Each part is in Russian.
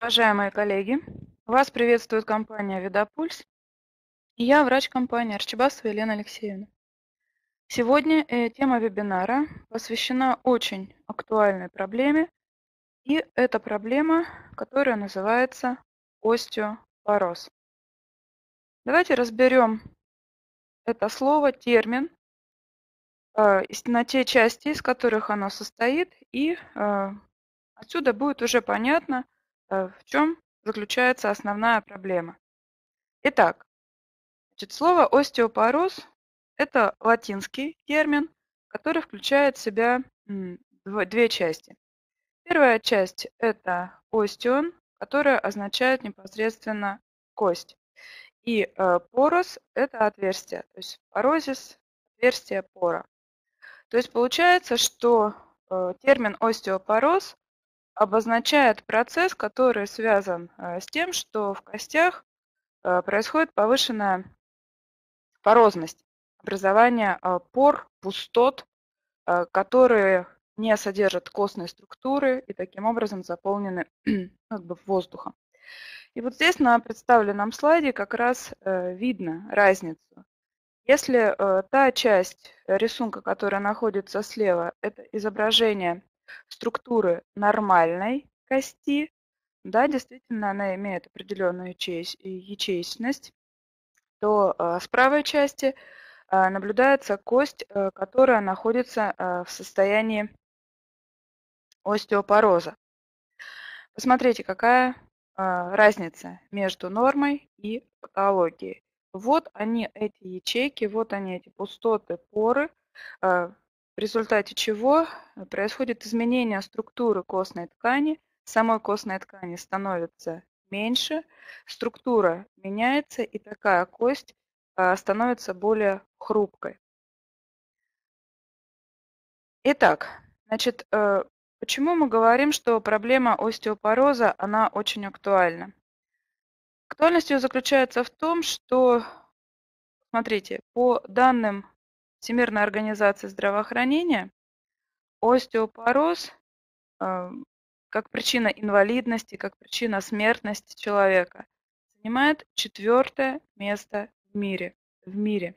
Уважаемые коллеги, вас приветствует компания «Видопульс» и я врач компании Арчибасова Елена Алексеевна. Сегодня э, тема вебинара посвящена очень актуальной проблеме, и это проблема, которая называется остеопороз. Давайте разберем это слово, термин, э, на те части, из которых оно состоит, и э, отсюда будет уже понятно, в чем заключается основная проблема? Итак, значит, слово остеопороз – это латинский термин, который включает в себя две части. Первая часть – это остеон, которая означает непосредственно кость. И э, порос – это отверстие, то есть порозис – отверстие пора. То есть получается, что э, термин остеопороз обозначает процесс, который связан э, с тем, что в костях э, происходит повышенная порозность, образование э, пор, пустот, которые не содержат костной структуры и таким образом заполнены как бы, воздухом. И вот здесь на представленном слайде как раз видно разницу. Если та часть рисунка, которая находится слева, это изображение структуры нормальной кости, да, действительно она имеет определенную ячеечность, то э, с правой части э, наблюдается кость, э, которая находится в состоянии остеопороза. Посмотрите, какая разница между нормой и патологией. Вот они, эти ячейки, вот они, эти пустоты, поры, результате чего э, происходит изменение структуры костной ткани, самой костной ткани становится меньше, структура меняется, и такая кость э, становится более хрупкой. Итак, значит, э, почему мы говорим, что проблема остеопороза, она очень актуальна? Актуальность ее заключается в том, что, смотрите, по данным Всемирной организации здравоохранения остеопороз э, как причина инвалидности, как причина смертности человека занимает четвертое место в мире. В мире.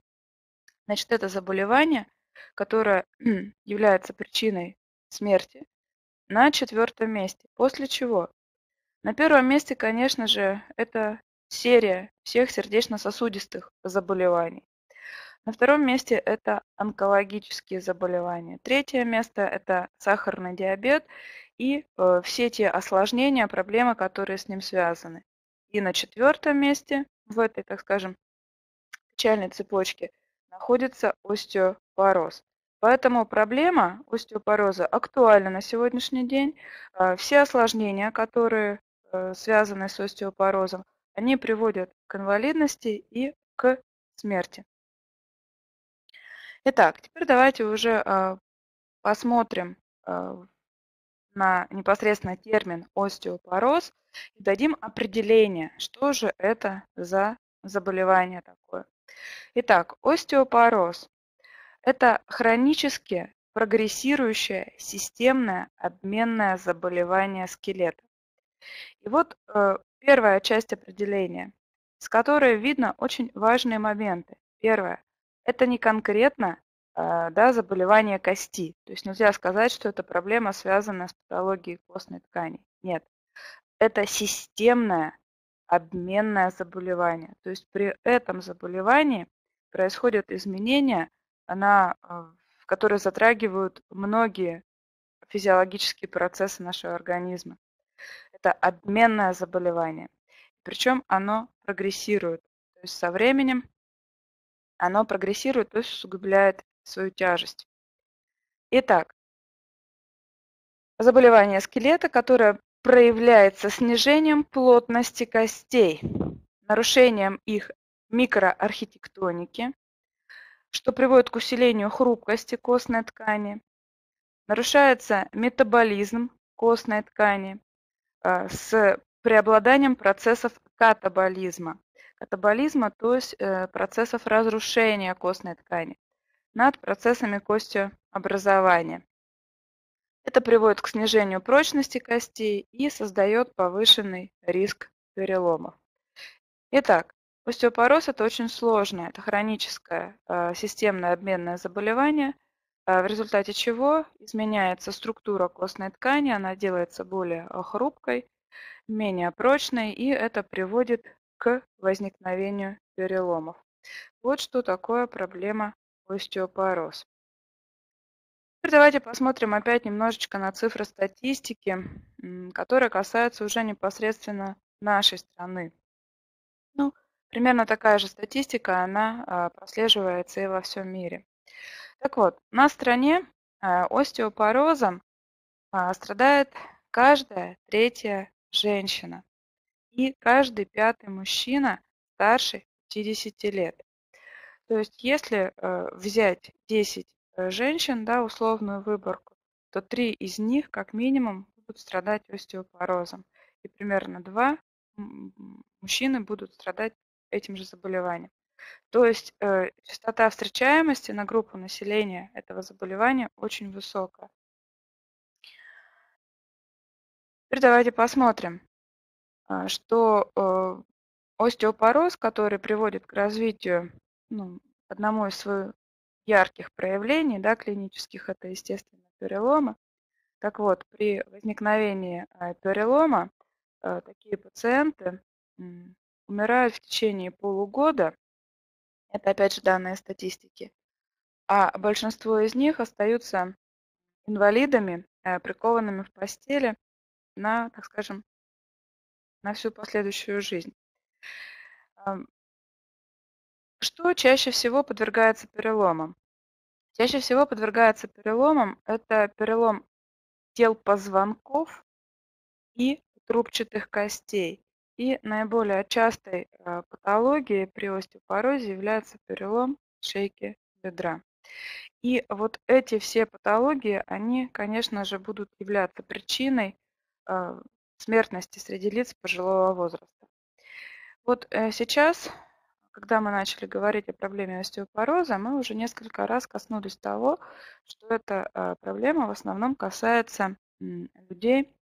Значит, это заболевание, которое является причиной смерти, на четвертом месте. После чего? На первом месте, конечно же, это серия всех сердечно-сосудистых заболеваний. На втором месте это онкологические заболевания. Третье место это сахарный диабет и э, все те осложнения, проблемы, которые с ним связаны. И на четвертом месте в этой, так скажем, печальной цепочке находится остеопороз. Поэтому проблема остеопороза актуальна на сегодняшний день. Э, все осложнения, которые э, связаны с остеопорозом, они приводят к инвалидности и к смерти. Итак, теперь давайте уже а, посмотрим а, на непосредственно термин остеопороз и дадим определение, что же это за заболевание такое. Итак, остеопороз – это хронически прогрессирующее системное обменное заболевание скелета. И вот э, первая часть определения, с которой видно очень важные моменты. Первое это не конкретно а, да, заболевание кости. То есть нельзя сказать, что это проблема, связанная с патологией костной ткани. Нет. Это системное обменное заболевание. То есть при этом заболевании происходят изменения, на, а, которые затрагивают многие физиологические процессы нашего организма. Это обменное заболевание. Причем оно прогрессирует. То есть со временем оно прогрессирует, то есть усугубляет свою тяжесть. Итак, заболевание скелета, которое проявляется снижением плотности костей, нарушением их микроархитектоники, что приводит к усилению хрупкости костной ткани, нарушается метаболизм костной ткани э, с преобладанием процессов катаболизма, катаболизма, то есть э, процессов разрушения костной ткани над процессами костеобразования. Это приводит к снижению прочности костей и создает повышенный риск переломов. Итак, остеопороз – это очень сложное, это хроническое э, системное обменное заболевание, э, в результате чего изменяется структура костной ткани, она делается более хрупкой, менее прочной, и это приводит к возникновению переломов. Вот что такое проблема остеопороз. Теперь давайте посмотрим опять немножечко на цифры статистики, которые касаются уже непосредственно нашей страны. Ну, примерно такая же статистика, она а, прослеживается и во всем мире. Так вот, на стране а, остеопорозом а, страдает каждая третья женщина и каждый пятый мужчина старше 50 лет. То есть если взять 10 Э, женщин, да, условную выборку, то три из них как минимум будут страдать остеопорозом. И примерно два мужчины будут страдать этим же заболеванием. То есть э, частота встречаемости на группу населения этого заболевания очень высокая. Теперь давайте посмотрим, э, что э, остеопороз, который приводит к развитию ну, одному из своих ярких проявлений да, клинических, это, естественно, переломы. Так вот, при возникновении э, перелома э, такие пациенты умирают в течение полугода. Это, опять же, данные статистики. А большинство из них остаются инвалидами, э, прикованными в постели на, так скажем, на всю последующую жизнь. Что чаще всего подвергается переломам? Чаще всего подвергается переломам это перелом тел позвонков и трубчатых костей. И наиболее частой э, патологией при остеопорозе является перелом шейки бедра. И вот эти все патологии, они, конечно же, будут являться причиной э, смертности среди лиц пожилого возраста. Вот э, сейчас когда мы начали говорить о проблеме остеопороза, мы уже несколько раз коснулись того, что эта а, проблема в основном касается людей,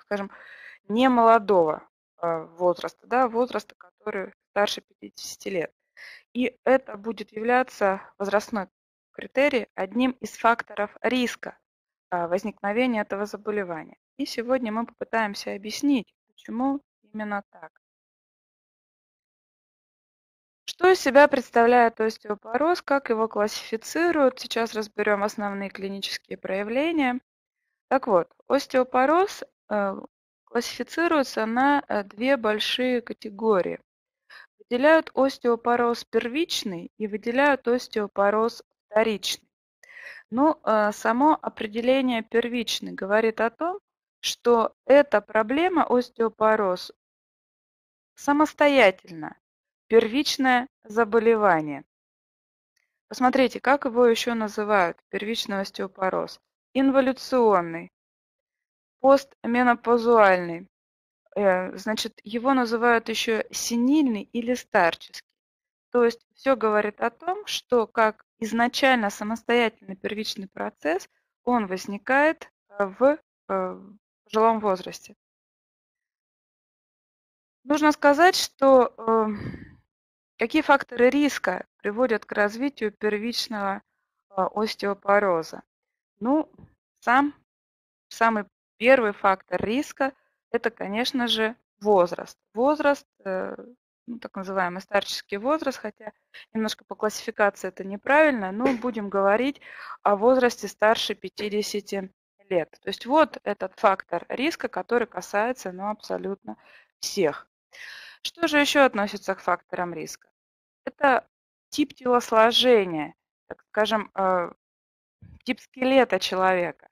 скажем, не молодого а, возраста, да, возраста, который старше 50 лет. И это будет являться возрастной критерий одним из факторов риска а, возникновения этого заболевания. И сегодня мы попытаемся объяснить, почему именно так. Что из себя представляет остеопороз, как его классифицируют? Сейчас разберем основные клинические проявления. Так вот, остеопороз э, классифицируется на э, две большие категории. Выделяют остеопороз первичный и выделяют остеопороз вторичный. Ну, э, само определение первичный говорит о том, что эта проблема остеопороз самостоятельно Первичное заболевание. Посмотрите, как его еще называют, первичный остеопороз. Инволюционный, постменопаузуальный. Э, значит, его называют еще синильный или старческий. То есть все говорит о том, что как изначально самостоятельный первичный процесс, он возникает э, в э, пожилом возрасте. Нужно сказать, что Какие факторы риска приводят к развитию первичного а, остеопороза? Ну, сам, самый первый фактор риска – это, конечно же, возраст. Возраст, э, ну, так называемый старческий возраст, хотя немножко по классификации это неправильно, но будем говорить о возрасте старше 50 лет. То есть вот этот фактор риска, который касается ну, абсолютно всех. Что же еще относится к факторам риска? Это тип телосложения, так скажем, э, тип скелета человека.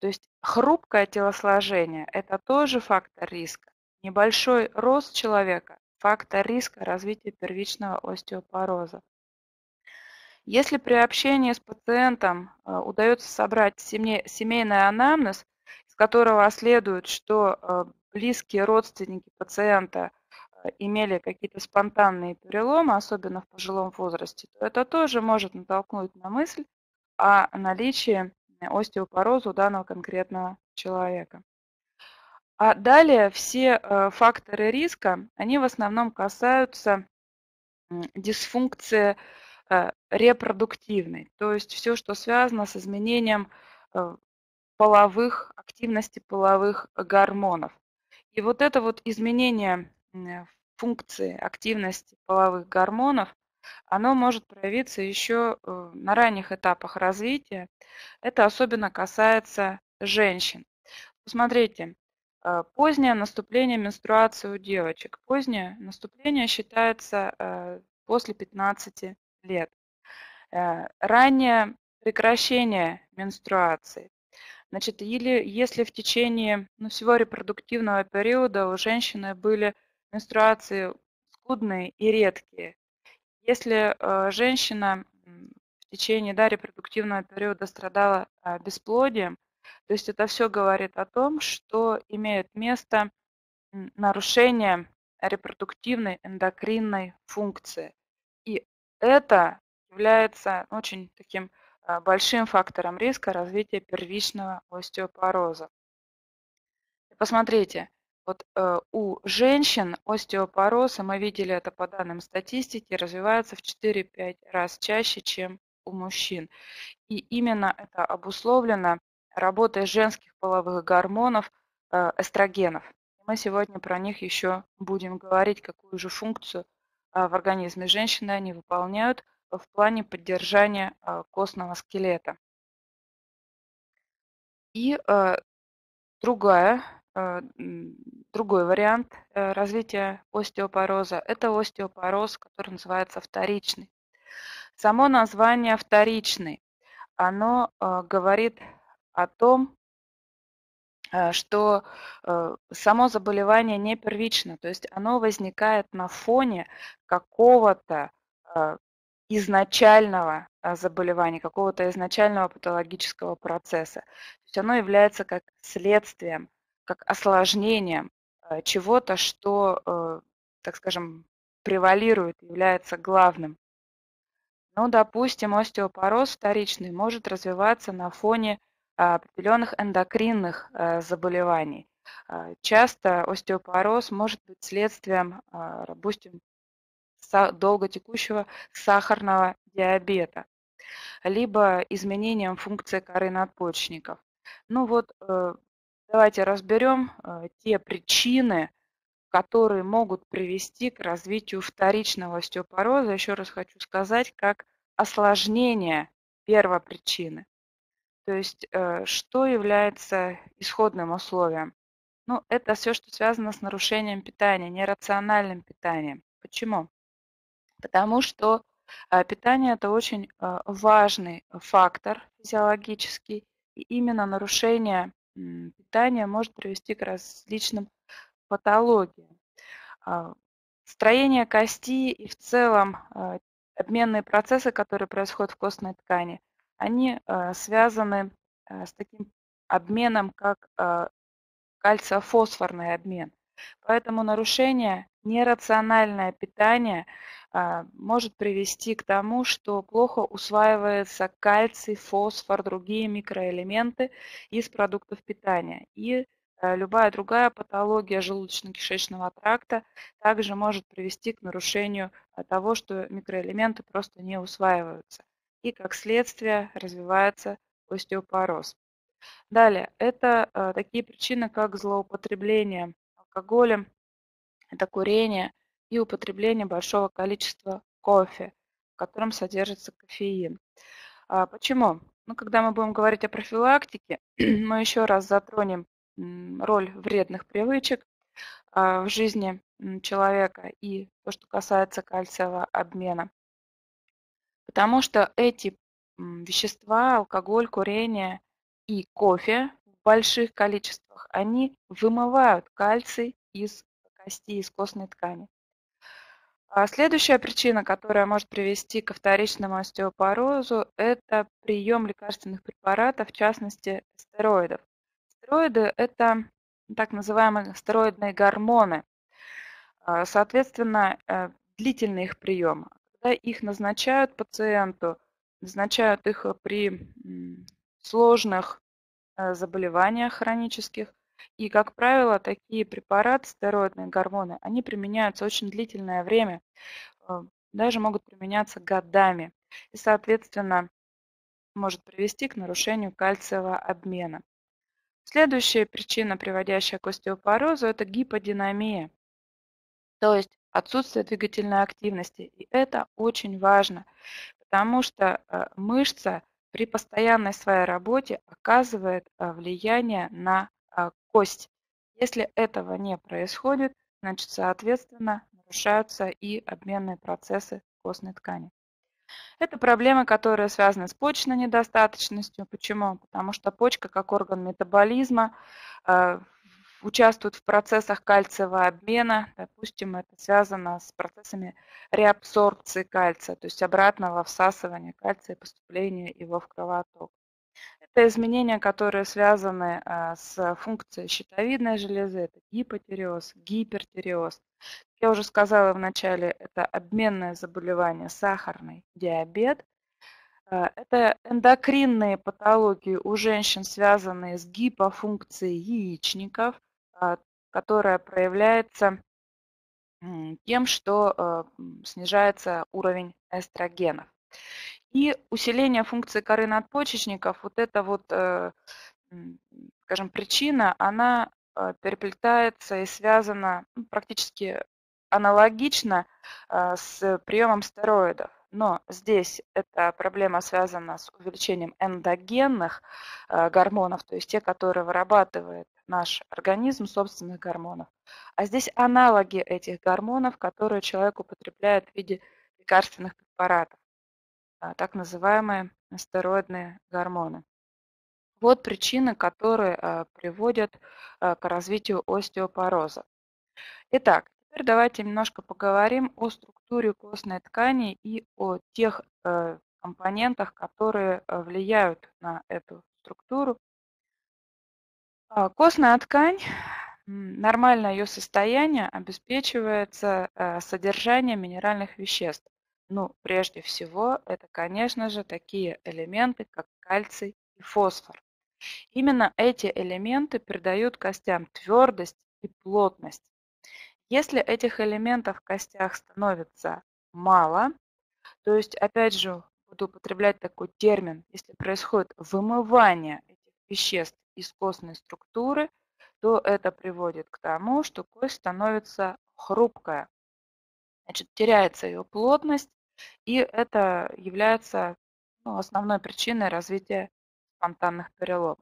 То есть хрупкое телосложение – это тоже фактор риска. Небольшой рост человека – фактор риска развития первичного остеопороза. Если при общении с пациентом э, удается собрать семейный анамнез, из которого следует, что э, близкие родственники пациента имели какие-то спонтанные переломы, особенно в пожилом возрасте, то это тоже может натолкнуть на мысль о наличии остеопороза у данного конкретного человека. А далее все факторы риска, они в основном касаются дисфункции репродуктивной, то есть все, что связано с изменением э, половых, активности половых гормонов. И вот это вот изменение функции активности половых гормонов, оно может проявиться еще на ранних этапах развития. Это особенно касается женщин. Посмотрите, Э, позднее наступление менструации у девочек. Позднее наступление считается э, после 15 лет. Э, раннее прекращение менструации. Значит, или если в течение ну, всего репродуктивного периода у женщины были менструации скудные и редкие. Если э, женщина в течение да, репродуктивного периода страдала э, бесплодием, то есть это все говорит о том, что имеет место нарушение репродуктивной эндокринной функции. Это является очень таким а, большим фактором риска развития первичного остеопороза. Посмотрите, вот э, у женщин остеопороз, и мы видели это по данным статистики, развивается в 4-5 раз чаще, чем у мужчин. И именно это обусловлено работой женских половых гормонов э, эстрогенов. Мы сегодня про них еще будем говорить, какую же функцию в организме женщины они выполняют в плане поддержания э, костного скелета. И другая, другой вариант развития остеопороза – это остеопороз, который называется вторичный. Само название вторичный, оно говорит о том, э, что э, само заболевание не первично, то есть оно возникает на фоне какого-то э, изначального заболевания, какого-то изначального патологического процесса. То есть оно является как следствием, как осложнением чего-то, что, так скажем, превалирует, является главным. Ну, допустим, остеопороз вторичный может развиваться на фоне определенных эндокринных э, заболеваний. А, часто остеопороз может быть следствием, а, допустим, долго текущего сахарного диабета, либо изменением функции коры надпочечников. Ну вот, э, давайте разберем э, те причины, которые могут привести к развитию вторичного остеопороза. Еще раз хочу сказать, как осложнение первопричины. То есть э, что является исходным условием? Ну, это все, что связано с нарушением питания, нерациональным питанием. Почему? Потому что э, питание – это очень э, важный фактор физиологический, и именно нарушение питания может привести к различным патологиям. А, строение кости и в целом обменные процессы, которые происходят в костной ткани, они э, связаны э, с таким обменом, как э, кальциофосфорный обмен. Поэтому нарушение нерациональное питание может привести к тому, что плохо усваивается кальций, фосфор, другие микроэлементы из продуктов питания. И любая другая патология желудочно-кишечного тракта также может привести к нарушению того, что микроэлементы просто не усваиваются и как следствие развивается остеопороз. Далее, это э, такие причины, как злоупотребление алкоголем, это курение и употребление большого количества кофе, в котором содержится кофеин. А почему? Ну, когда мы будем говорить о профилактике, мы еще раз затронем роль вредных привычек а, в жизни человека и то, что касается кальциевого обмена. Потому что эти вещества, алкоголь, курение и кофе в больших количествах, они вымывают кальций из кости, из костной ткани. А следующая причина, которая может привести ко вторичному остеопорозу, это прием лекарственных препаратов, в частности стероидов. Стероиды – это так называемые стероидные гормоны. А, соответственно, э, длительный их прием их назначают пациенту, назначают их при сложных э, заболеваниях хронических. И, как правило, такие препараты, стероидные гормоны, они применяются очень длительное время, э, даже могут применяться годами. И, соответственно, может привести к нарушению кальциевого обмена. Следующая причина, приводящая к остеопорозу, это гиподинамия, то есть отсутствие двигательной активности. И это очень важно, потому что э, мышца при постоянной своей работе оказывает э, влияние на э, кость. Если этого не происходит, значит, соответственно, нарушаются и обменные процессы костной ткани. Это проблемы, которые связаны с почечной недостаточностью. Почему? Потому что почка, как орган метаболизма, участвует в процессах кальциевого обмена. Допустим, это связано с процессами реабсорбции кальция, то есть обратного всасывания кальция и поступления его в кровоток. Это изменения, которые связаны э, с функцией щитовидной железы, это гипотиреоз, гипертиреоз. Я уже сказала в начале, это обменное заболевание, сахарный диабет. Э, это эндокринные патологии у женщин, связанные с гипофункцией яичников, которая проявляется тем, что э, снижается уровень эстрогенов. И усиление функции коры надпочечников, вот эта вот, скажем, причина, она переплетается и связана ну, практически аналогично а, с приемом стероидов. Но здесь эта проблема связана с увеличением эндогенных а, гормонов, то есть те, которые вырабатывает наш организм собственных гормонов. А здесь аналоги этих гормонов, которые человек употребляет в виде лекарственных препаратов, а, так называемые стероидные гормоны. Вот причины, которые приводят к развитию остеопороза. Итак, Теперь давайте немножко поговорим о структуре костной ткани и о тех э, компонентах, которые э, влияют на эту структуру. А, костная ткань, нормальное ее состояние обеспечивается э, содержанием минеральных веществ. Ну, прежде всего, это, конечно же, такие элементы, как кальций и фосфор. Именно эти элементы придают костям твердость и плотность. Если этих элементов в костях становится мало, то есть, опять же, буду употреблять такой термин, если происходит вымывание этих веществ из костной структуры, то это приводит к тому, что кость становится хрупкая. Значит, теряется ее плотность, и это является ну, основной причиной развития спонтанных переломов.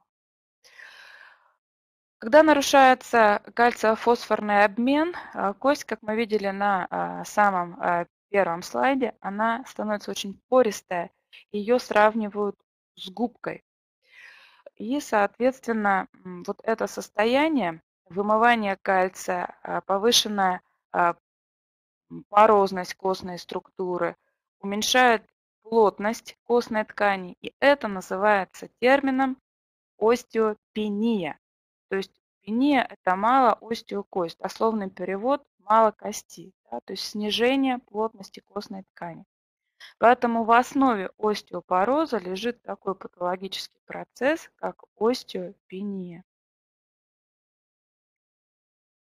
Когда нарушается кальцио-фосфорный обмен, а, кость, как мы видели на а, самом а, первом слайде, она становится очень пористая. Ее сравнивают с губкой. И, соответственно, вот это состояние, вымывание кальция, повышенная порозность костной структуры, уменьшает плотность костной ткани. И это называется термином остеопения. То есть пения – это мало остеокость, дословный перевод – мало кости, да, то есть снижение плотности костной ткани. Поэтому в основе остеопороза лежит такой патологический процесс, как остеопения.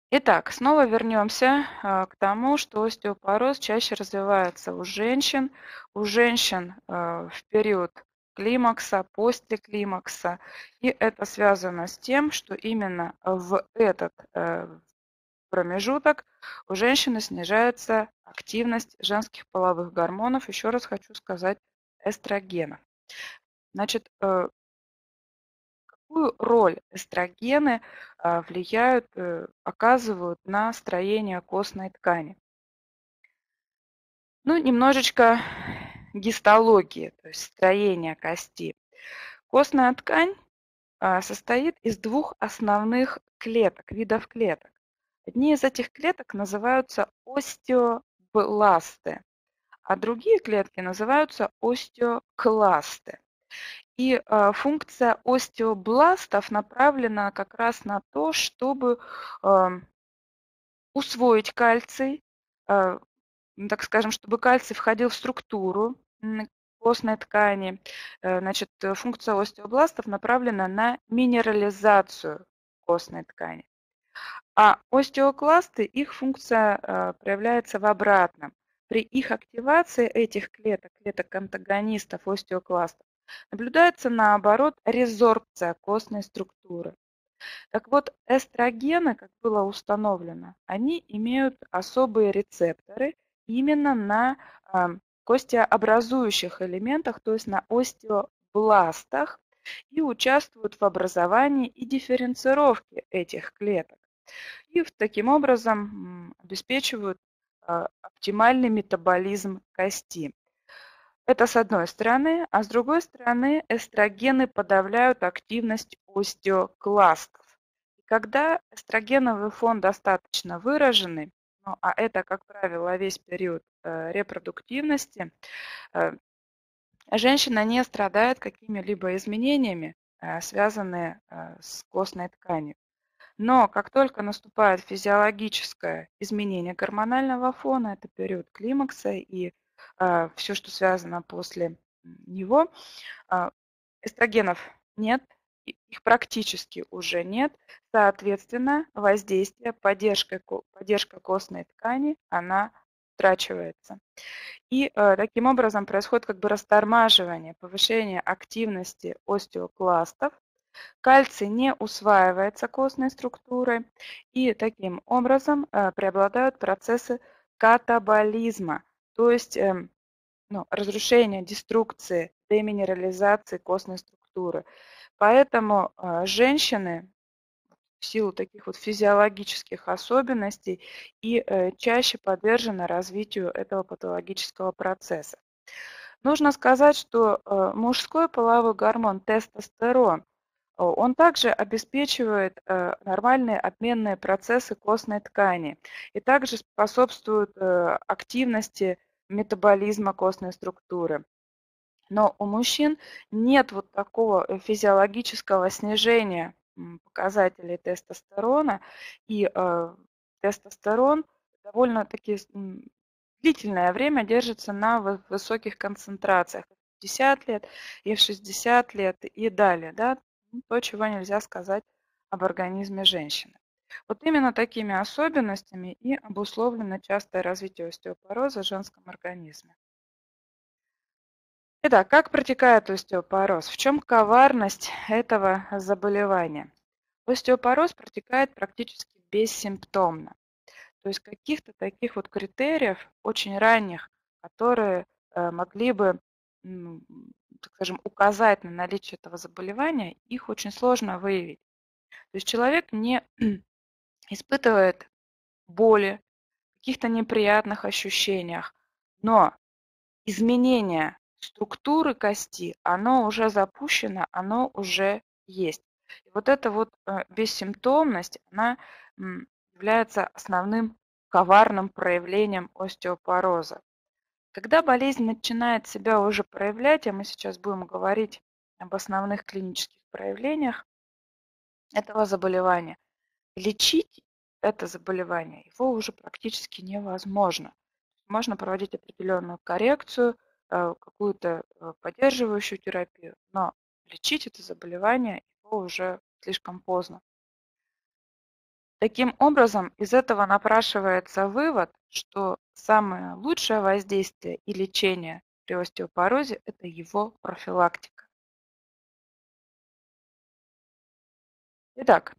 Итак, снова вернемся а, к тому, что остеопороз чаще развивается у женщин. У женщин а, в период климакса, после климакса. И это связано с тем, что именно в этот э, промежуток у женщины снижается активность женских половых гормонов, еще раз хочу сказать, эстрогенов. Значит, э, какую роль эстрогены э, влияют, оказывают на строение костной ткани? Ну, немножечко гистологии, то есть строения кости. Костная ткань состоит из двух основных клеток, видов клеток. Одни из этих клеток называются остеобласты, а другие клетки называются остеокласты. И э, функция остеобластов направлена как раз на то, чтобы э, усвоить кальций, э, так скажем, чтобы кальций входил в структуру костной ткани. Значит, функция остеобластов направлена на минерализацию костной ткани. А остеокласты, их функция проявляется в обратном. При их активации этих клеток, клеток антагонистов остеокластов, наблюдается наоборот резорбция костной структуры. Так вот, эстрогены, как было установлено, они имеют особые рецепторы именно на э, костеобразующих элементах, то есть на остеобластах, и участвуют в образовании и дифференцировке этих клеток. И таким образом обеспечивают а, оптимальный метаболизм кости. Это с одной стороны, а с другой стороны эстрогены подавляют активность остеокластов. Когда эстрогеновый фон достаточно выраженный, ну, а это, как правило, весь период э, репродуктивности, э, женщина не страдает какими-либо изменениями, э, связанные с костной тканью. Но как только наступает физиологическое изменение гормонального фона, это период климакса и э, все, что связано после него, э, эстрогенов нет, их практически уже нет. Соответственно, воздействие, поддержка, поддержка костной ткани, она утрачивается. И э, таким образом происходит как бы растормаживание, повышение активности остеокластов, Кальций не усваивается костной структурой, и таким образом э, преобладают процессы катаболизма, то есть эм, ну, разрушения, деструкции, деминерализации костной структуры. Поэтому э, женщины в силу таких вот физиологических особенностей и э, чаще подвержены развитию этого патологического процесса. Нужно сказать, что мужской половой гормон тестостерон – он также обеспечивает э, нормальные обменные процессы костной ткани и также способствует э, активности метаболизма костной структуры. Но у мужчин нет вот такого э, физиологического снижения показателей тестостерона, и тестостерон довольно-таки длительное время держится на высоких концентрациях. 50 лет и в 60 лет и далее. Да? То, чего нельзя сказать об организме женщины. Вот именно такими особенностями и обусловлено частое развитие остеопороза в женском организме. Итак, как протекает остеопороз? В чем коварность этого заболевания? Остеопороз протекает практически бессимптомно. То есть каких-то таких вот критериев, очень ранних, которые э, могли бы так скажем, указать на наличие этого заболевания, их очень сложно выявить. То есть человек не испытывает боли, каких-то неприятных ощущениях, но изменение структуры кости, оно уже запущено, оно уже есть. И вот эта вот э, бессимптомность, она является основным коварным проявлением остеопороза. Когда болезнь начинает себя уже проявлять, а мы сейчас будем говорить об основных клинических проявлениях этого заболевания, лечить это заболевание его уже практически невозможно. Можно проводить определенную коррекцию, э, какую-то э, поддерживающую терапию, но лечить это заболевание его уже слишком поздно. Таким образом, из этого напрашивается вывод, что самое лучшее воздействие и лечение при остеопорозе – это его профилактика. Итак,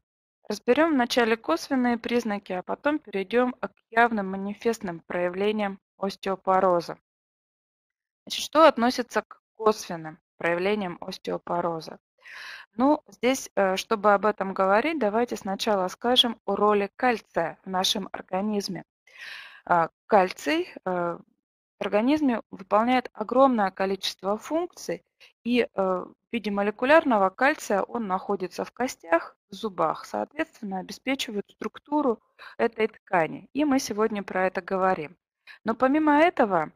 разберем вначале косвенные признаки, а потом перейдем к явным манифестным проявлениям остеопороза. Значит, что относится к косвенным проявлениям остеопороза? Ну, здесь, э, чтобы об этом говорить, давайте сначала скажем о роли кальция в нашем организме. А, кальций э, в организме выполняет огромное количество функций, и э, в виде молекулярного кальция он находится в костях, в зубах, соответственно, обеспечивает структуру этой ткани. И мы сегодня про это говорим. Но помимо этого,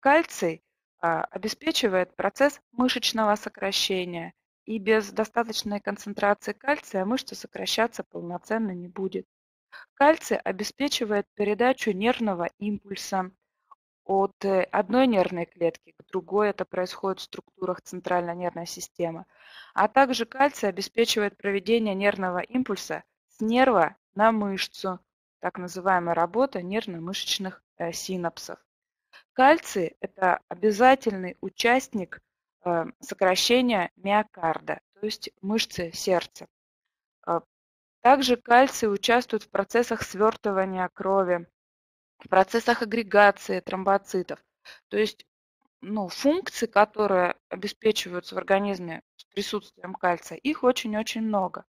кальций а, обеспечивает процесс мышечного сокращения, и без достаточной концентрации кальция мышца сокращаться полноценно не будет. Кальций обеспечивает передачу нервного импульса. от э, одной нервной клетки к другой. Это происходит в структурах центральной нервной системы. А также кальций обеспечивает проведение нервного импульса с нерва на мышцу, так называемая работа нервно-мышечных э, синапсов. Кальций – это обязательный участник э, сокращения миокарда, то есть мышцы сердца. Также кальций участвует в процессах свертывания крови, в процессах агрегации тромбоцитов. То есть ну, функции, которые обеспечиваются в организме с присутствием кальция, их очень-очень много.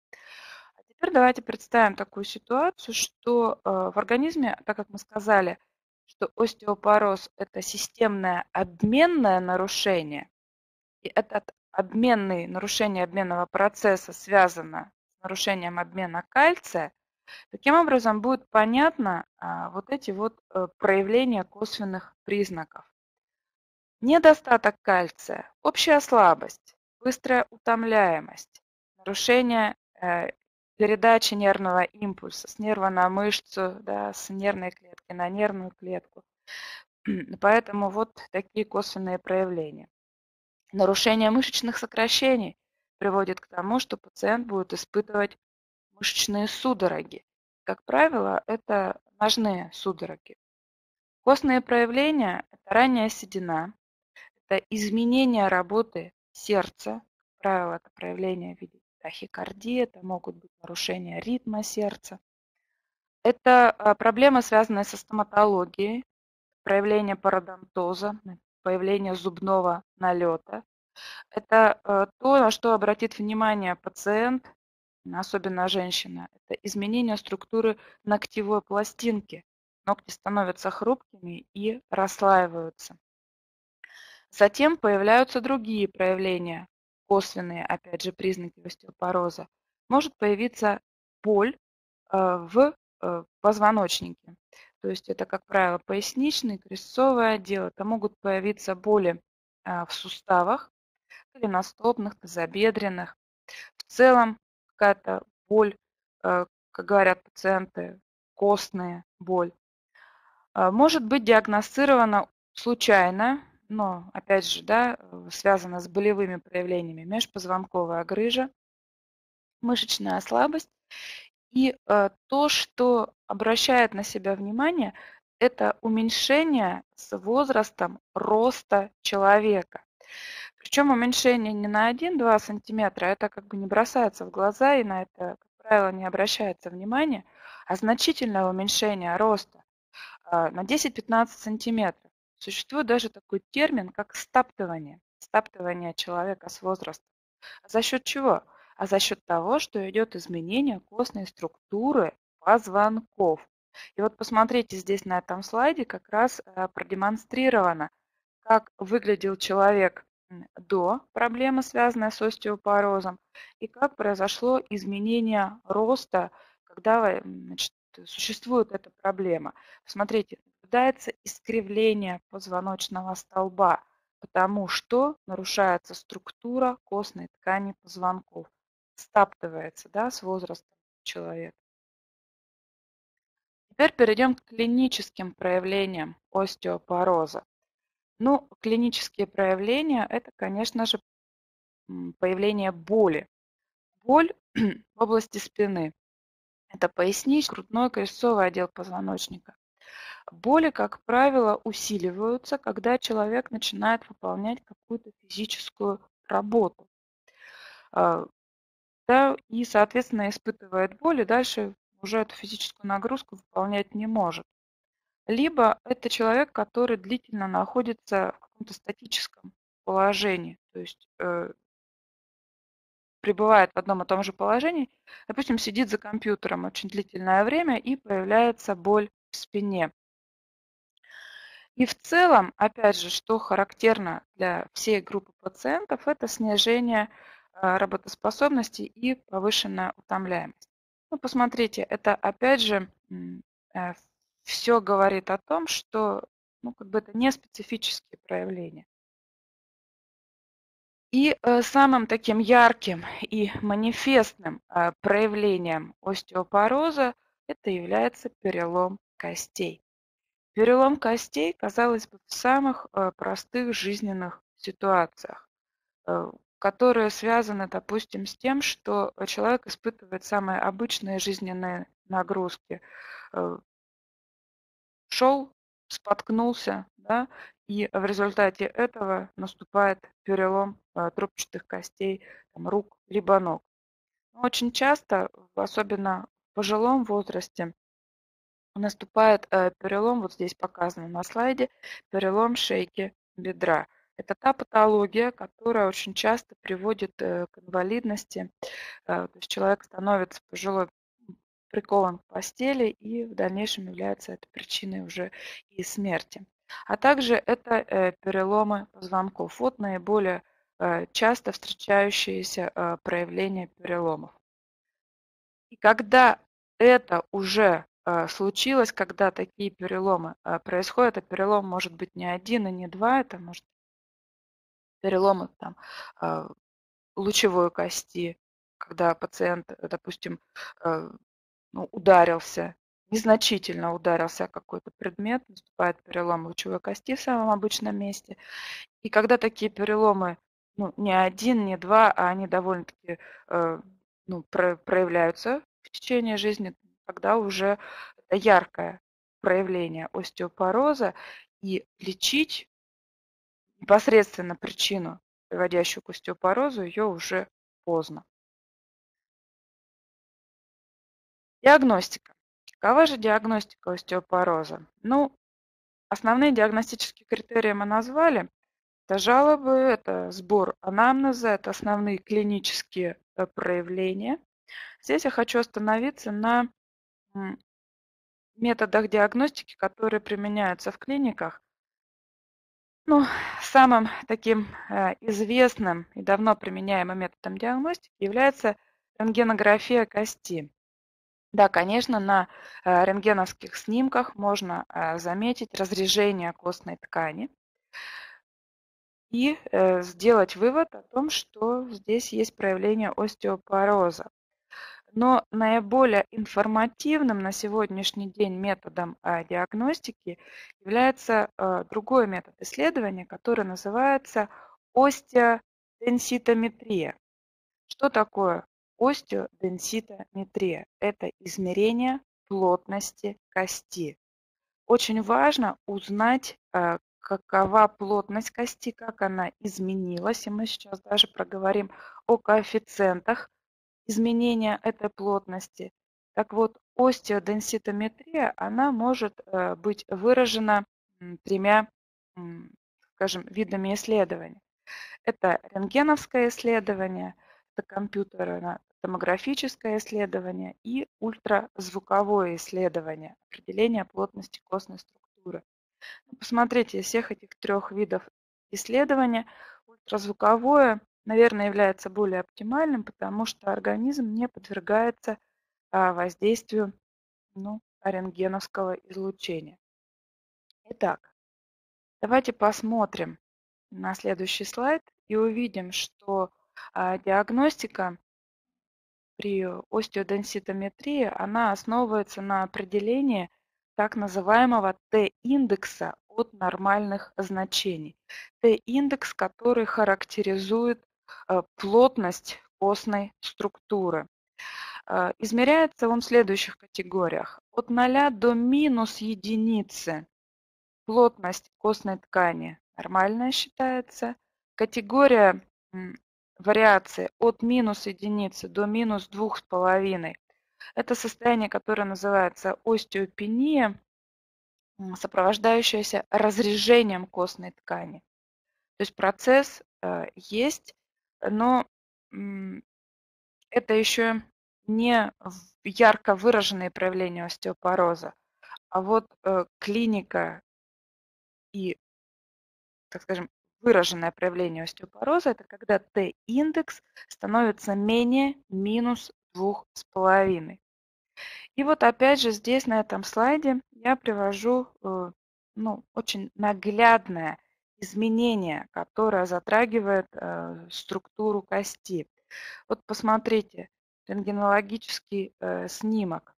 А теперь давайте представим такую ситуацию, что э, в организме, так как мы сказали, что остеопороз – это системное обменное нарушение, и этот обменный, нарушение обменного процесса связано нарушением обмена кальция, Таким образом, будет понятно а, вот эти вот э, проявления косвенных признаков. Недостаток кальция, общая слабость, быстрая утомляемость, нарушение э, передачи нервного импульса с нерва на мышцу, да, с нервной клетки на нервную клетку. Поэтому вот такие косвенные проявления. Нарушение мышечных сокращений приводит к тому, что пациент будет испытывать мышечные судороги. Как правило, это ножные судороги. Костные проявления – это ранняя седина, это изменение работы сердца, как правило, это проявление в виде тахикардии, это могут быть нарушения ритма сердца. Это а, проблемы, связанные со стоматологией, проявление пародонтоза, появление зубного налета. Это а, то, на что обратит внимание пациент особенно женщина, это изменение структуры ногтевой пластинки. Ногти становятся хрупкими и расслаиваются. Затем появляются другие проявления, косвенные, опять же, признаки остеопороза. Может появиться боль э, в э, позвоночнике. То есть это, как правило, поясничный, крестцовый отдел. Это могут появиться боли э, в суставах, голеностопных, тазобедренных. В целом какая-то боль, э, как говорят пациенты, костная боль. Э, может быть диагностирована случайно, но, опять же, да, связана с болевыми проявлениями межпозвонковая грыжа, мышечная слабость. И э, то, что обращает на себя внимание, это уменьшение с возрастом роста человека. Причем уменьшение не на 1-2 сантиметра, это как бы не бросается в глаза и на это, как правило, не обращается внимания, а значительное уменьшение роста а, на 10-15 сантиметров. Существует даже такой термин, как стаптывание, стаптывание человека с возрастом. А за счет чего? А за счет того, что идет изменение костной структуры позвонков. И вот посмотрите здесь на этом слайде как раз э, продемонстрировано, как выглядел человек до проблемы, связанной с остеопорозом, и как произошло изменение роста, когда значит, существует эта проблема. Посмотрите, наблюдается искривление позвоночного столба, потому что нарушается структура костной ткани позвонков, стаптывается да, с возрастом человека. Теперь перейдем к клиническим проявлениям остеопороза. Ну, клинические проявления– это, конечно же, появление боли. Боль в области спины. Это поясничный, грудной, крестцовый отдел позвоночника. Боли, как правило, усиливаются, когда человек начинает выполнять какую-то физическую работу. А, да, и, соответственно, испытывает боль, и дальше уже эту физическую нагрузку выполнять не может либо это человек, который длительно находится в каком-то статическом положении, то есть э, пребывает в одном и том же положении, допустим, сидит за компьютером очень длительное время и появляется боль в спине. И в целом, опять же, что характерно для всей группы пациентов, это снижение э, работоспособности и повышенная утомляемость. Ну, посмотрите, это опять же э, все говорит о том, что ну, как бы это не специфические проявления. И э, самым таким ярким и манифестным э, проявлением остеопороза это является перелом костей. Перелом костей, казалось бы, в самых э, простых жизненных ситуациях, которые связаны, допустим, с тем, что человек испытывает самые обычные жизненные нагрузки. Э, шел, споткнулся, да, и в результате этого наступает перелом трубчатых костей там, рук либо ног. Очень часто, особенно в пожилом возрасте, наступает э, перелом, вот здесь показано на слайде, перелом шейки бедра. Это та патология, которая очень часто приводит э, к инвалидности. Э, то есть человек становится пожилой прикован к постели и в дальнейшем является это причиной уже и смерти. А также это переломы позвонков. Вот наиболее часто встречающиеся проявления переломов. И когда это уже случилось, когда такие переломы происходят, а перелом может быть не один и не два, это может переломы там, лучевой кости, когда пациент, допустим, ну, ударился, незначительно ударился какой-то предмет, наступает перелом лучевой кости в самом обычном месте. И когда такие переломы, ну, не один, не два, а они довольно-таки ну, проявляются в течение жизни, когда уже яркое проявление остеопороза, и лечить непосредственно причину, приводящую к остеопорозу, ее уже поздно. Диагностика. Какова же диагностика остеопороза? Ну, основные диагностические критерии мы назвали. Это жалобы, это сбор анамнеза, это основные клинические э, проявления. Здесь я хочу остановиться на методах диагностики, которые применяются в клиниках. Ну, самым таким э, известным и давно применяемым методом диагностики является рентгенография кости. Да, конечно, на э, рентгеновских снимках можно э, заметить разрежение костной ткани и сделать вывод о том, что здесь есть проявление остеопороза. Но наиболее информативным на сегодняшний день методом диагностики является другой метод исследования, который называется остеоденситометрия. Что такое остеоденситометрия? Это измерение плотности кости. Очень важно узнать, а, какова плотность кости, как она изменилась. И мы сейчас даже проговорим о коэффициентах изменения этой плотности. Так вот, остеоденситометрия, она может э, быть выражена тремя, скажем, видами исследований. Это рентгеновское исследование, это компьютерное томографическое исследование и ультразвуковое исследование определения плотности костной структуры. Посмотрите, из всех этих трех видов исследования ультразвуковое наверное, является более оптимальным, потому что организм не подвергается а, воздействию ну, рентгеновского излучения. Итак, давайте посмотрим на следующий слайд и увидим, что а, диагностика при остеоденситометрии, она основывается на определении так называемого Т-индекса от нормальных значений. Т-индекс, который характеризует Э, плотность костной структуры. Э, измеряется он в следующих категориях. От 0 до минус единицы плотность костной ткани нормальная считается. Категория вариации от минус единицы до минус двух с половиной. Это состояние, которое называется остеопения, сопровождающееся разрежением костной ткани. То есть процесс э, есть, но это еще не ярко выраженные проявления остеопороза, а вот э, клиника и, так скажем, выраженное проявление остеопороза – это когда Т-индекс становится менее минус 2,5. И вот опять же здесь на этом слайде я привожу э, ну, очень наглядное изменение, которое затрагивает э, структуру кости. Вот посмотрите, рентгенологический э, снимок.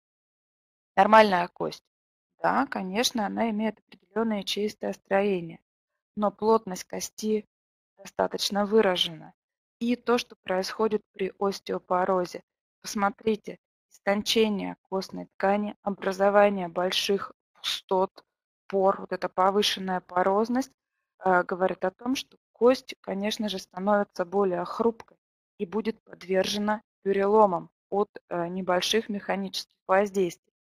Нормальная кость. Да, конечно, она имеет определенное чистое строение, но плотность кости достаточно выражена. И то, что происходит при остеопорозе. Посмотрите, истончение костной ткани, образование больших пустот, пор, вот эта повышенная порозность э, говорит о том, что кость, конечно же, становится более хрупкой и будет подвержена переломам от э, небольших механических воздействий.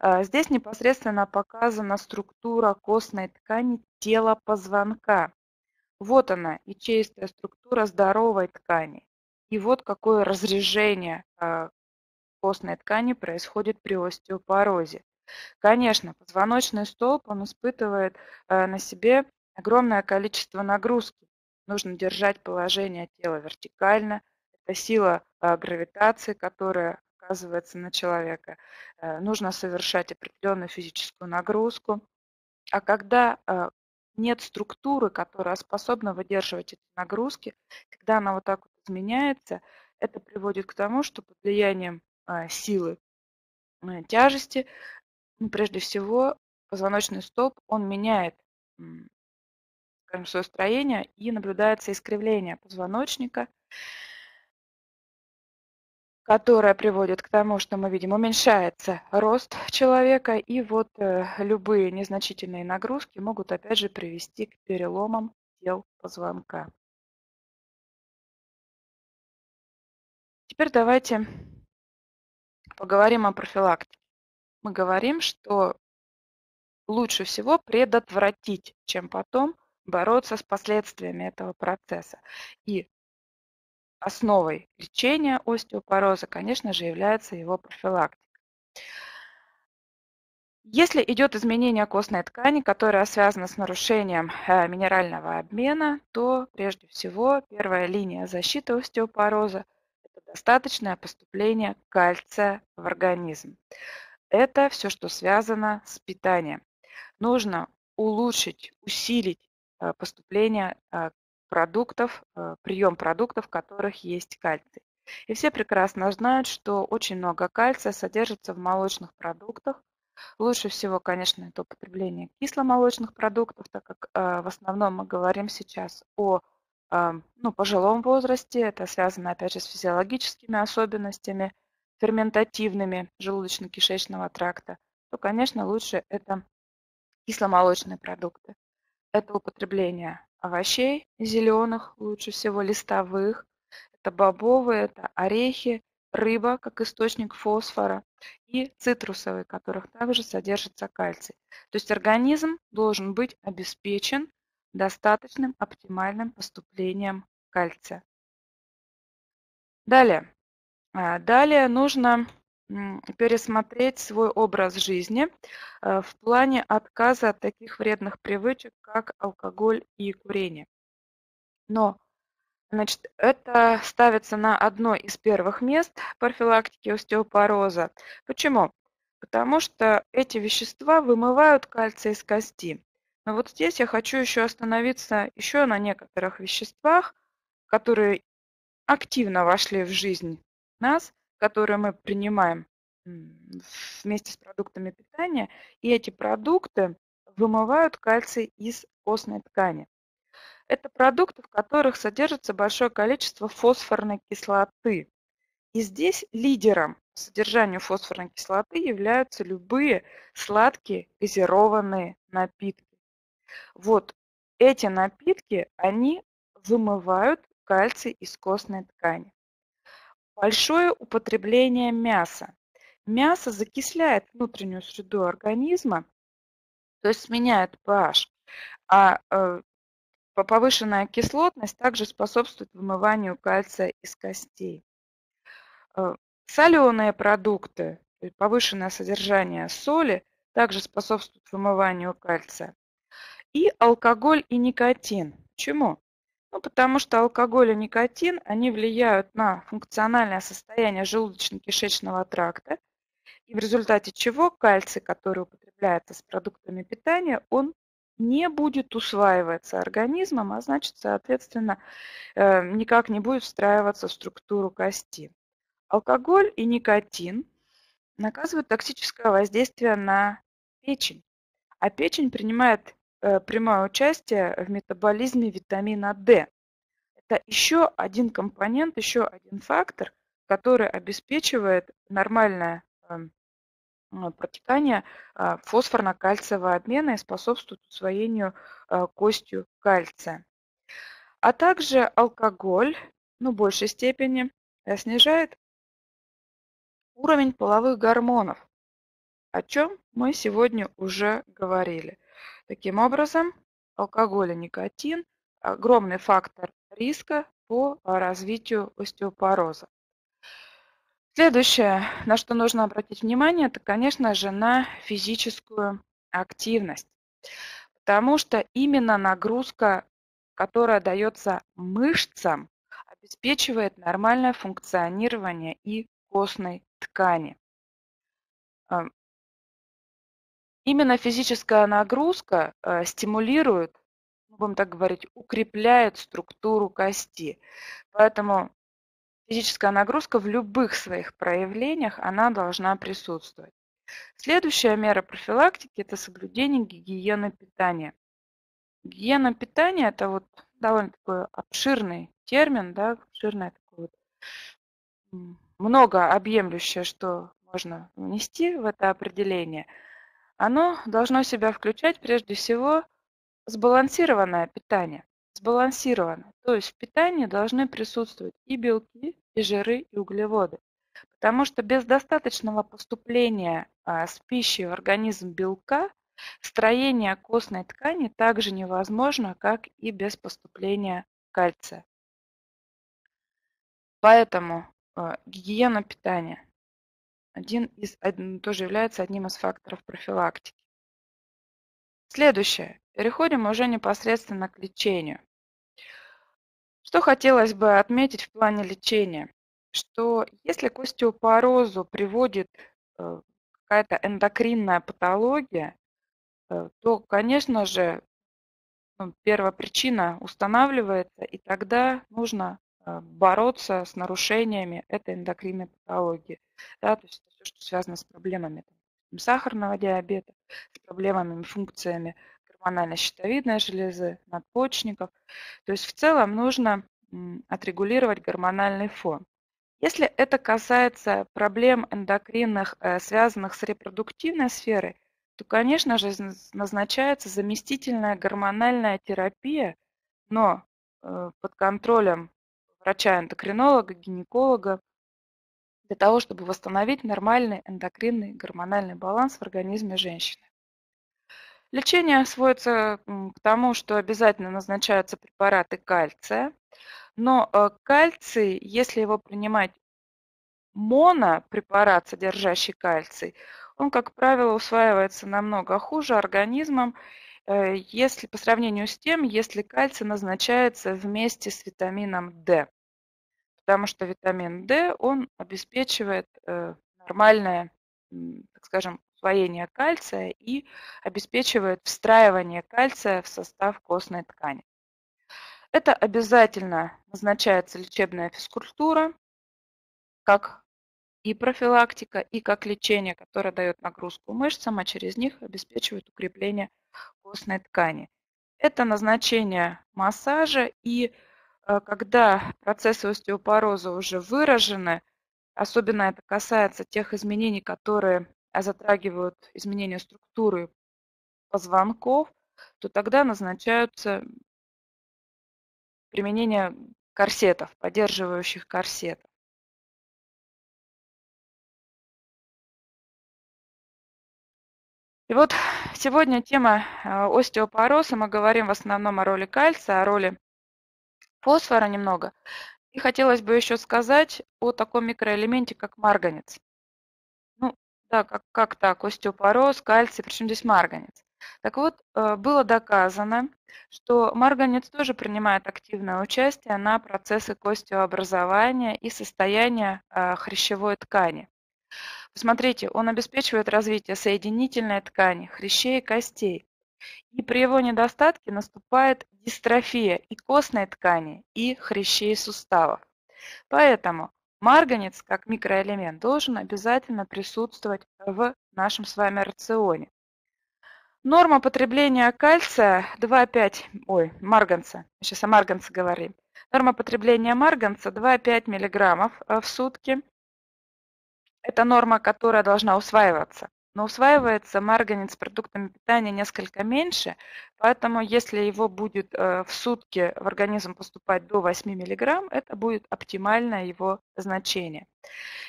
Э, здесь непосредственно показана структура костной ткани тела позвонка. Вот она, ячеистая структура здоровой ткани. И вот какое разрежение э, костной ткани происходит при остеопорозе. Конечно, позвоночный столб, он испытывает на себе огромное количество нагрузки. Нужно держать положение тела вертикально, это сила а, гравитации, которая оказывается на человека. Э, нужно совершать определенную физическую нагрузку. А когда а, нет структуры, которая способна выдерживать эти нагрузки, когда она вот так вот изменяется, это приводит к тому, что под влиянием а, силы э, тяжести, ну, прежде всего, позвоночный столб, он меняет скажем, свое строение и наблюдается искривление позвоночника, которая приводит к тому, что мы видим, уменьшается рост человека, и вот э, любые незначительные нагрузки могут опять же привести к переломам тел позвонка. Теперь давайте поговорим о профилактике. Мы говорим, что лучше всего предотвратить, чем потом бороться с последствиями этого процесса. И Основой лечения остеопороза, конечно же, является его профилактика. Если идет изменение костной ткани, которое связано с нарушением э, минерального обмена, то прежде всего первая линия защиты остеопороза – это достаточное поступление кальция в организм. Это все, что связано с питанием. Нужно улучшить, усилить э, поступление э, продуктов, э, прием продуктов, в которых есть кальций. И все прекрасно знают, что очень много кальция содержится в молочных продуктах. Лучше всего, конечно, это употребление кисломолочных продуктов, так как э, в основном мы говорим сейчас о э, ну, пожилом возрасте. Это связано, опять же, с физиологическими особенностями, ферментативными желудочно-кишечного тракта. То, конечно, лучше это кисломолочные продукты. Это употребление овощей зеленых, лучше всего листовых. Это бобовые, это орехи, рыба как источник фосфора и цитрусовые, в которых также содержится кальций. То есть организм должен быть обеспечен достаточным оптимальным поступлением кальция. Далее. А, далее нужно пересмотреть свой образ жизни э, в плане отказа от таких вредных привычек, как алкоголь и курение. Но значит, это ставится на одно из первых мест профилактики остеопороза. Почему? Потому что эти вещества вымывают кальций из кости. Но вот здесь я хочу еще остановиться еще на некоторых веществах, которые активно вошли в жизнь нас которые мы принимаем вместе с продуктами питания, и эти продукты вымывают кальций из костной ткани. Это продукты, в которых содержится большое количество фосфорной кислоты. И здесь лидером по содержанию фосфорной кислоты являются любые сладкие газированные напитки. Вот эти напитки, они вымывают кальций из костной ткани. Большое употребление мяса. Мясо закисляет внутреннюю среду организма, то есть сменяет pH, а э, повышенная кислотность также способствует вымыванию кальция из костей. Э, соленые продукты, повышенное содержание соли также способствует вымыванию кальция. И алкоголь и никотин. Почему? Ну, потому что алкоголь и никотин, они влияют на функциональное состояние желудочно-кишечного тракта, и в результате чего кальций, который употребляется с продуктами питания, он не будет усваиваться организмом, а значит, соответственно, э, никак не будет встраиваться в структуру кости. Алкоголь и никотин наказывают токсическое воздействие на печень. А печень принимает прямое участие в метаболизме витамина D. Это еще один компонент, еще один фактор, который обеспечивает нормальное эм, э, протекание э, фосфорно-кальциевого обмена и способствует усвоению э, костью кальция. А также алкоголь, ну, в большей степени, снижает уровень половых гормонов, о чем мы сегодня уже говорили. Таким образом, алкоголь и никотин – огромный фактор риска по развитию остеопороза. Следующее, на что нужно обратить внимание, это, конечно же, на физическую активность. Потому что именно нагрузка, которая дается мышцам, обеспечивает нормальное функционирование и костной ткани. Именно физическая нагрузка э, стимулирует, ну, будем так говорить, укрепляет структуру кости. Поэтому физическая нагрузка в любых своих проявлениях, она должна присутствовать. Следующая мера профилактики – это соблюдение гигиены питания. Гигиена питания – это вот довольно такой обширный термин, да, обширное такое вот, многообъемлющее, что можно внести в это определение – оно должно себя включать прежде всего сбалансированное питание. Сбалансированное. То есть в питании должны присутствовать и белки, и жиры, и углеводы. Потому что без достаточного поступления а, с пищей в организм белка строение костной ткани также невозможно, как и без поступления кальция. Поэтому э, гигиена питания один из, тоже является одним из факторов профилактики. Следующее. Переходим уже непосредственно к лечению. Что хотелось бы отметить в плане лечения? Что если к остеопорозу приводит э, какая-то эндокринная патология, э, то, конечно же, ну, первая причина устанавливается, и тогда нужно бороться с нарушениями этой эндокринной патологии. Да, то есть все, что связано с проблемами сахарного диабета, с проблемами, функциями гормонально-щитовидной железы, надпочечников. То есть в целом нужно отрегулировать гормональный фон. Если это касается проблем эндокринных, э, связанных с репродуктивной сферой, то, конечно же, назначается заместительная гормональная терапия, но э, под контролем врача-эндокринолога, гинеколога, для того, чтобы восстановить нормальный эндокринный гормональный баланс в организме женщины. Лечение сводится к тому, что обязательно назначаются препараты кальция, но э, кальций, если его принимать монопрепарат, содержащий кальций, он, как правило, усваивается намного хуже организмом, э, если по сравнению с тем, если кальций назначается вместе с витамином D потому что витамин D, он обеспечивает э, нормальное, так скажем, усвоение кальция и обеспечивает встраивание кальция в состав костной ткани. Это обязательно назначается лечебная физкультура, как и профилактика, и как лечение, которое дает нагрузку мышцам, а через них обеспечивает укрепление костной ткани. Это назначение массажа и Э, когда процессы остеопороза уже выражены, особенно это касается тех изменений, которые затрагивают изменения структуры позвонков, то тогда назначаются применение корсетов, поддерживающих корсетов. И вот сегодня тема э, остеопороза. Мы говорим в основном о роли кальция, о роли фосфора немного. И хотелось бы еще сказать о таком микроэлементе, как марганец. Ну, да, как, как так, остеопороз, кальций, причем здесь марганец. Так вот, э, было доказано, что марганец тоже принимает активное участие на процессы костеобразования и состояния э, хрящевой ткани. Посмотрите, он обеспечивает развитие соединительной ткани, хрящей и костей. И при его недостатке наступает дистрофия и костной ткани, и хрящей суставов. Поэтому марганец как микроэлемент должен обязательно присутствовать в нашем с вами рационе. Норма потребления кальция 2,5, ой, марганца, сейчас о марганце говорим. Норма потребления марганца 2,5 мг в сутки. Это норма, которая должна усваиваться. Но усваивается марганец продуктами питания несколько меньше, поэтому если его будет э, в сутки в организм поступать до 8 мг, это будет оптимальное его значение.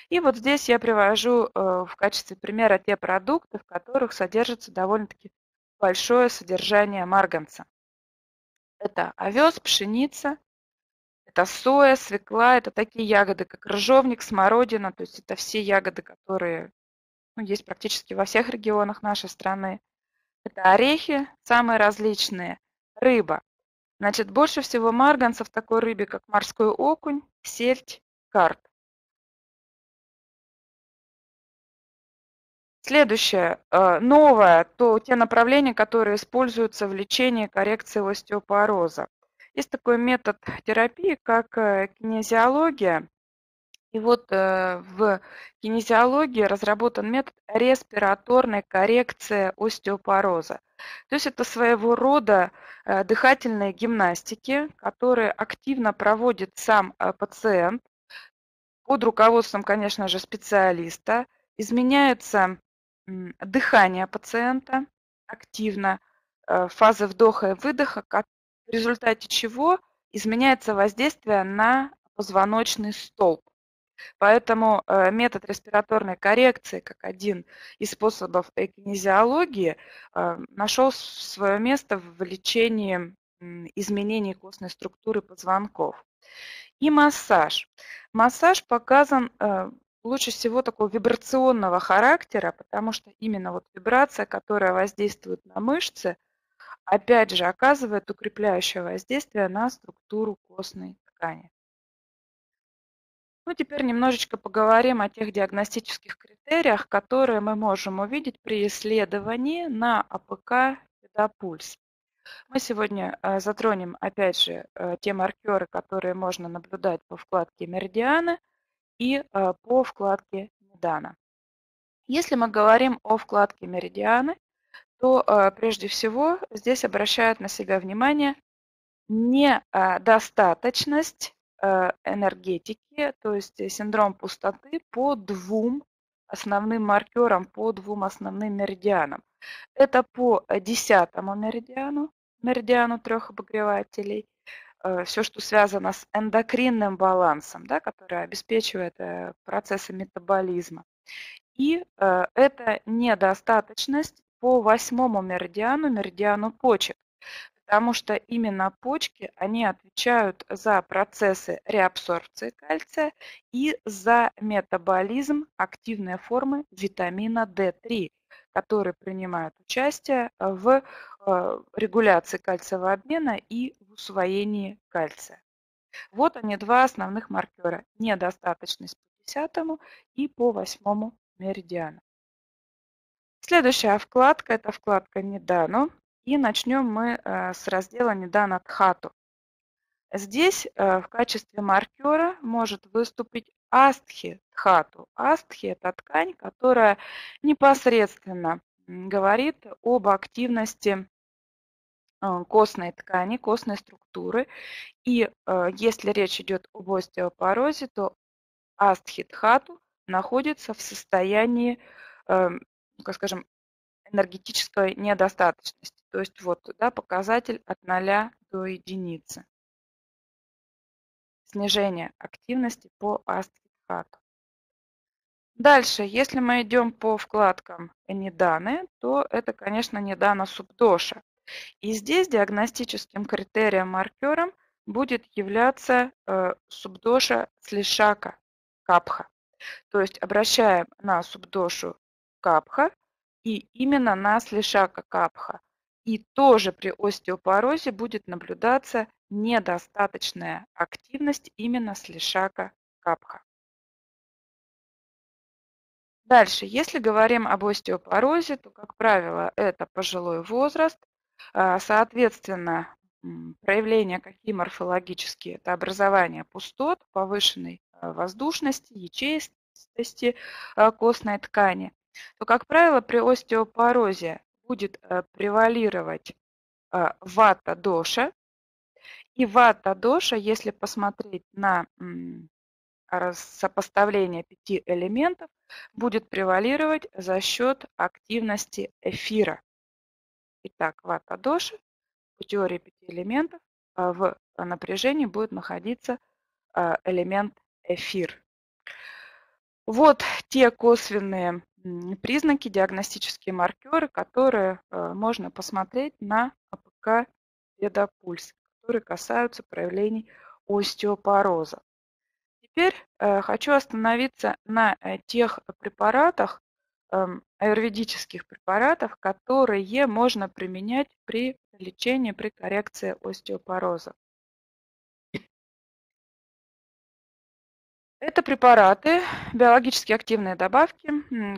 И вот здесь я привожу э, в качестве примера те продукты, в которых содержится довольно-таки большое содержание марганца. Это овес, пшеница, это соя, свекла, это такие ягоды, как рыжовник, смородина, то есть это все ягоды, которые ну, есть практически во всех регионах нашей страны. Это орехи, самые различные, рыба. Значит, больше всего марганцев такой рыбе, как морской окунь, сельдь, карп. Следующее, э, новое, то те направления, которые используются в лечении коррекции остеопороза. Есть такой метод терапии, как э, кинезиология. И вот э, в кинезиологии разработан метод респираторной коррекции остеопороза. То есть это своего рода дыхательные гимнастики, которые активно проводит сам пациент под руководством, конечно же, специалиста. Изменяется дыхание пациента активно, э, фазы вдоха и выдоха, в результате чего изменяется воздействие на позвоночный столб. Поэтому э, метод респираторной коррекции, как один из способов экинезиологии, э, нашел свое место в лечении изменений костной структуры позвонков. И массаж. Массаж показан лучше всего такого вибрационного характера, потому что именно вот вибрация, которая воздействует на мышцы, опять же оказывает укрепляющее воздействие на структуру костной ткани. Ну, теперь немножечко поговорим о тех диагностических критериях, которые мы можем увидеть при исследовании на АПК Ведопульс. Мы сегодня э, затронем, опять же, э, те маркеры, которые можно наблюдать по вкладке «Меридианы», и э, по вкладке Медана. Если мы говорим о вкладке Меридианы, то прежде всего здесь обращают на себя внимание недостаточность энергетики, то есть синдром пустоты по двум основным маркерам, по двум основным меридианам. Это по десятому меридиану, меридиану трех обогревателей, Э, все, что связано с эндокринным балансом, да, который обеспечивает э, процессы метаболизма. И э, это недостаточность по восьмому меридиану, меридиану почек, потому что именно почки, они отвечают за процессы реабсорбции кальция и за метаболизм активной формы витамина D3, которые принимают участие в регуляции кальциевого обмена и усвоении кальция. Вот они, два основных маркера. Недостаточность по 10 и по 8 меридиану. Следующая вкладка – это вкладка Недано. И начнем мы э, с раздела Недано Тхату. Здесь э, в качестве маркера может выступить астхи Тхату. Астхи – это ткань, которая непосредственно говорит об активности а, костной ткани, костной структуры. И э, если речь идет об остеопорозе, то астхитхату находится в состоянии, ну, скажем, энергетической недостаточности. То есть вот да, показатель от 0 до единицы. Снижение активности по астхитхату. Дальше, если мы идем по вкладкам «Неданы», то это, конечно, недана субдоша. И здесь диагностическим критерием маркером будет являться э, субдоша слишака капха. То есть обращаем на субдошу капха и именно на слишака капха. И тоже при остеопорозе будет наблюдаться недостаточная активность именно слишака капха. Дальше, если говорим об остеопорозе, то, как правило, это пожилой возраст, а, соответственно, проявления какие морфологические? Это образование пустот, повышенной а, воздушности, ячеистости а, костной ткани. То, как правило, при остеопорозе будет превалировать вата доша. И вата доша, если посмотреть на сопоставление пяти элементов, будет превалировать за счет активности эфира. Итак, вата доша по теории пяти элементов в напряжении будет находиться элемент эфир. Вот те косвенные признаки, диагностические маркеры, которые э, можно посмотреть на АПК Ведопульс, которые касаются проявлений остеопороза. Теперь э, хочу остановиться на э, тех препаратах, эм, аюрведических препаратах, которые можно применять при лечении, при коррекции остеопороза. Это препараты, биологически активные добавки,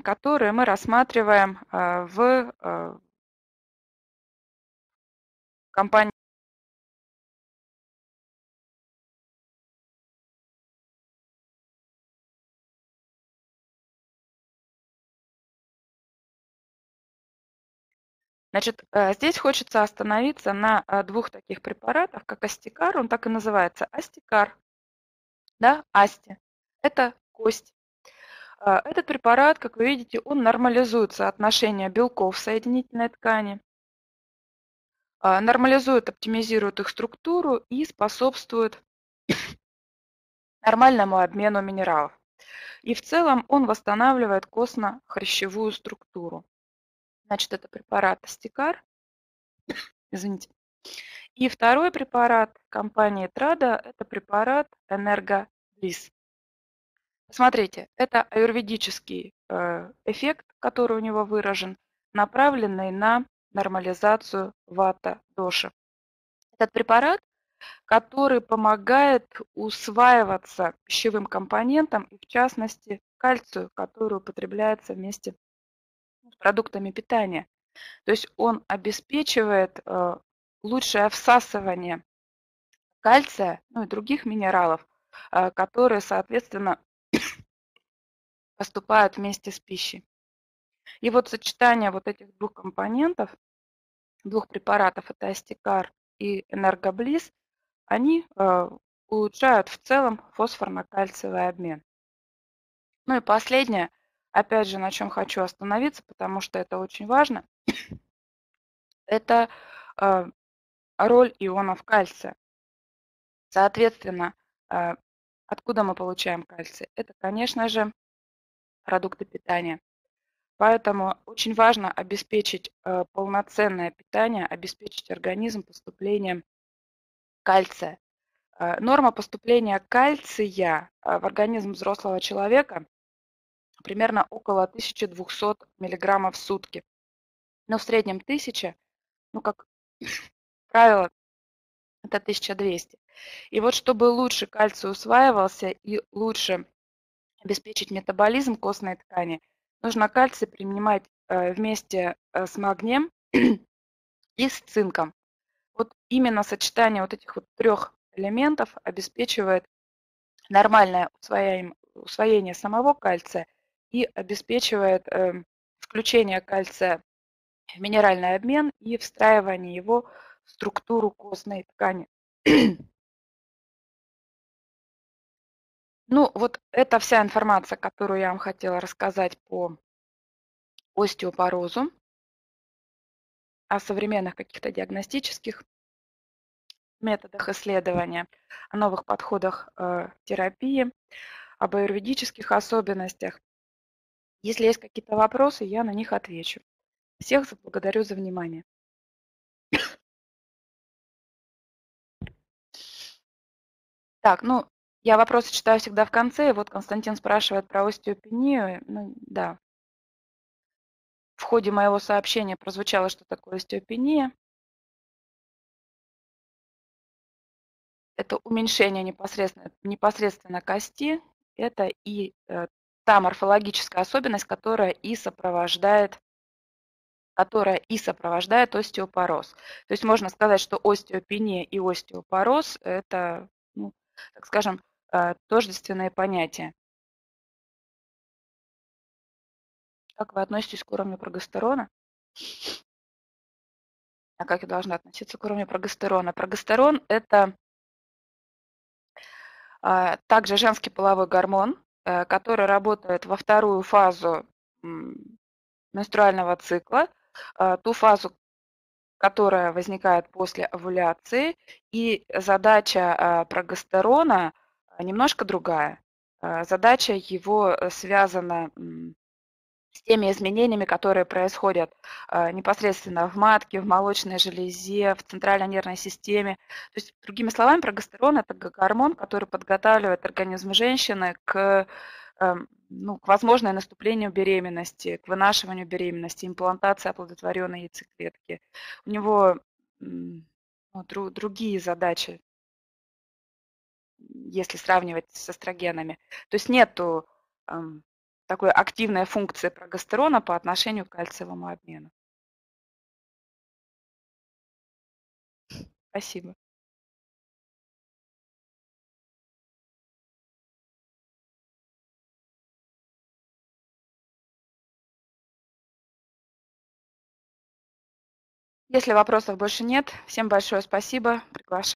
которые мы рассматриваем а, в а, компании. Значит, э, здесь хочется остановиться на а, двух таких препаратах, как астикар, он так и называется, астикар, да, асти это кость. А, этот препарат, как вы видите, он нормализует соотношение белков в соединительной ткани, а, нормализует, оптимизирует их структуру и способствует нормальному обмену минералов. И в целом он восстанавливает костно-хрящевую структуру. Значит, это препарат Астикар. Извините. И второй препарат компании Трада – это препарат Энергоблиз. Смотрите, это аюрведический э, эффект, который у него выражен, направленный на нормализацию вата-доши. Этот препарат, который помогает усваиваться пищевым компонентам и в частности кальцию, который употребляется вместе с продуктами питания. То есть он обеспечивает э, лучшее всасывание кальция ну и других минералов, э, которые, соответственно, поступают вместе с пищей. И вот сочетание вот этих двух компонентов, двух препаратов, это астикар и энергоблиз, они э, улучшают в целом фосфорно-кальциевый обмен. Ну и последнее, опять же, на чем хочу остановиться, потому что это очень важно, это э, роль ионов кальция. Соответственно, э, откуда мы получаем кальций? Это, конечно же, продукты питания. Поэтому очень важно обеспечить э, полноценное питание, обеспечить организм поступлением кальция. Э, норма поступления кальция э, в организм взрослого человека примерно около 1200 мг в сутки. Но в среднем 1000, ну как правило, это 1200. И вот чтобы лучше кальций усваивался и лучше обеспечить метаболизм костной ткани, нужно кальций принимать э, вместе э, с магнием и с цинком. Вот именно сочетание вот этих вот трех элементов обеспечивает нормальное усвоение самого кальция и обеспечивает эм, включение кальция в минеральный обмен и встраивание его в структуру костной ткани. Ну, вот это вся информация, которую я вам хотела рассказать по остеопорозу, о современных каких-то диагностических методах исследования, о новых подходах э, терапии, об аюрведических особенностях. Если есть какие-то вопросы, я на них отвечу. Всех благодарю за внимание. Так, ну, я вопросы читаю всегда в конце. И вот Константин спрашивает про остеопению. Ну, да. В ходе моего сообщения прозвучало, что такое остеопения. Это уменьшение непосредственно, непосредственно кости. Это и э, та морфологическая особенность, которая и сопровождает которая и сопровождает остеопороз. То есть можно сказать, что остеопения и остеопороз – это, ну, так скажем, тождественные понятия. Как вы относитесь к уровню прогестерона? а как я должна относиться к уровню прогестерона? Прогестерон – это а, также женский половой гормон, э, который работает во вторую фазу менструального цикла, а, ту фазу, которая возникает после овуляции, и задача а, прогестерона немножко другая. Задача его связана с теми изменениями, которые происходят э, непосредственно в матке, в молочной железе, в центральной нервной системе. То есть, другими словами, прогестерон – это гормон, который подготавливает организм женщины к, э, ну, к возможной наступлению беременности, к вынашиванию беременности, имплантации оплодотворенной яйцеклетки. У него ну, дру, другие задачи, если сравнивать с эстрогенами. То есть нету такой активная функция прогестерона по отношению к кальциевому обмену. Спасибо. Если вопросов больше нет, всем большое спасибо. Приглашаю.